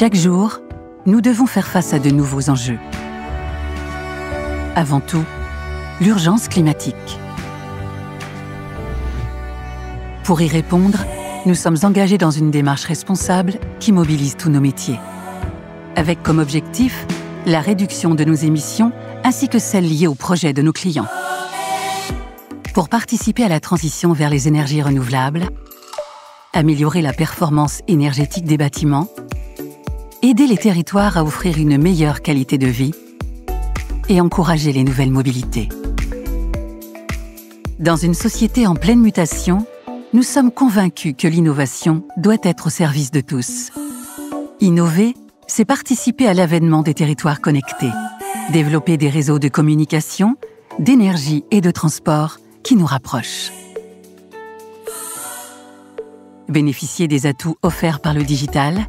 Chaque jour, nous devons faire face à de nouveaux enjeux. Avant tout, l'urgence climatique. Pour y répondre, nous sommes engagés dans une démarche responsable qui mobilise tous nos métiers. Avec comme objectif la réduction de nos émissions ainsi que celles liées aux projets de nos clients. Pour participer à la transition vers les énergies renouvelables, améliorer la performance énergétique des bâtiments, aider les territoires à offrir une meilleure qualité de vie et encourager les nouvelles mobilités. Dans une société en pleine mutation, nous sommes convaincus que l'innovation doit être au service de tous. Innover, c'est participer à l'avènement des territoires connectés, développer des réseaux de communication, d'énergie et de transport qui nous rapprochent. Bénéficier des atouts offerts par le digital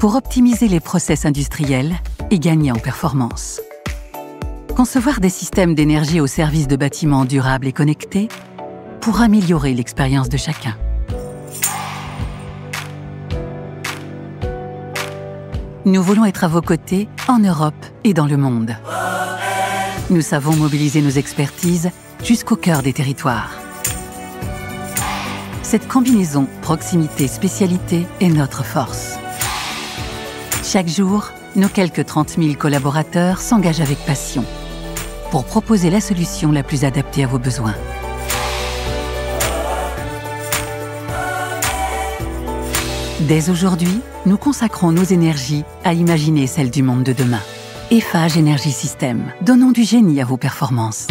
pour optimiser les process industriels et gagner en performance. Concevoir des systèmes d'énergie au service de bâtiments durables et connectés pour améliorer l'expérience de chacun. Nous voulons être à vos côtés en Europe et dans le monde. Nous savons mobiliser nos expertises jusqu'au cœur des territoires. Cette combinaison proximité-spécialité est notre force. Chaque jour, nos quelques 30 000 collaborateurs s'engagent avec passion pour proposer la solution la plus adaptée à vos besoins. Dès aujourd'hui, nous consacrons nos énergies à imaginer celle du monde de demain. Eiffage Energy System, donnons du génie à vos performances.